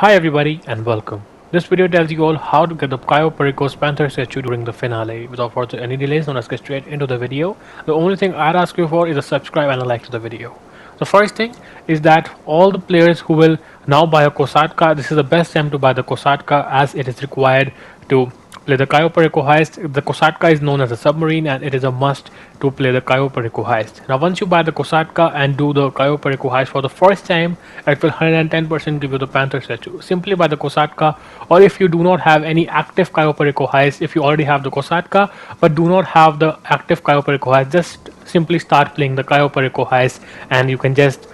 Hi everybody and welcome. This video tells you all how to get the Cayo Pericos Panther statue during the finale. Without further any delays, now let's get straight into the video. The only thing I'd ask you for is a subscribe and a like to the video. The first thing is that all the players who will now buy a Kosatka, this is the best time to buy the Kosatka as it is required to play the Cayo Perico heist. The Kosatka is known as a submarine and it is a must to play the Cayo Perico heist. Now once you buy the Kosatka and do the Cayo Perico heist for the first time, it will 110% give you the Panther statue. Simply buy the Kosatka or if you do not have any active Cayo Perico heist, if you already have the Kosatka but do not have the active Cayo Perico heist, just simply start playing the Cayo Perico heist and you can just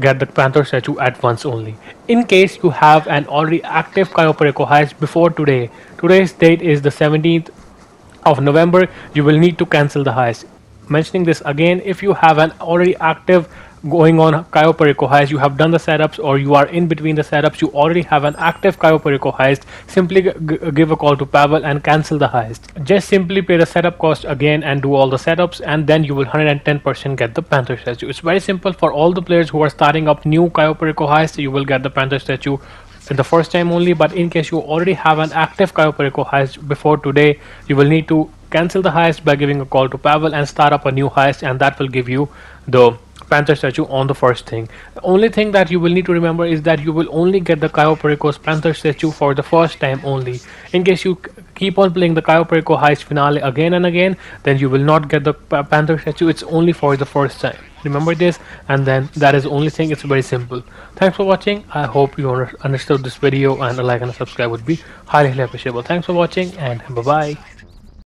get the Panther statue at once only. In case you have an already active Cayo Perico heist before today, today's date is the 17th of November, you will need to cancel the heist. Mentioning this again, if you have an already active going on Cayo Perico heist, you have done the setups or you are in between the setups, you already have an active Cayo Perico heist, simply give a call to Pavel and cancel the heist. Just simply pay the setup cost again and do all the setups and then you will 110% get the Panther statue. It's very simple for all the players who are starting up new Cayo Perico heist, you will get the Panther statue the first time only but in case you already have an active Cayo Perico heist before today, you will need to cancel the heist by giving a call to Pavel and start up a new heist and that will give you the Panther statue on the first thing. The only thing that you will need to remember is that you will only get the Cayo Perico's Panther statue for the first time only. In case you keep on playing the Cayo heist finale again and again, then you will not get the Panther statue. It's only for the first time. Remember this and then that is the only thing. It's very simple. Thanks for watching. I hope you understood this video and a like and a subscribe would be highly appreciable. Thanks for watching and bye bye.